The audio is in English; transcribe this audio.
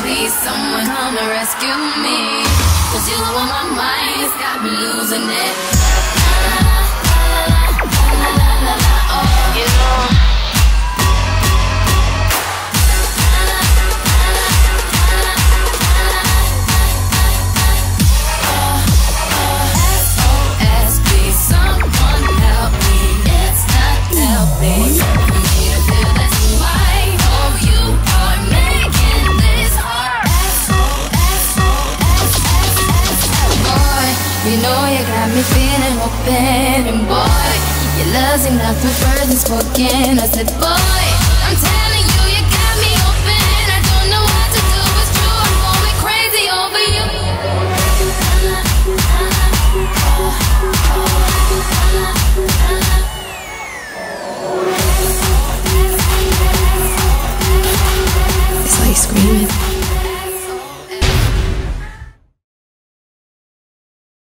please someone come and rescue me. Cause you on my mind, it's got me losing it. Got me feeling open, and boy, your love seemed like the words unspoken. I said, boy, I'm telling you, you got me open. I don't know what to do. It's true, I'm going crazy over you. It's like screaming.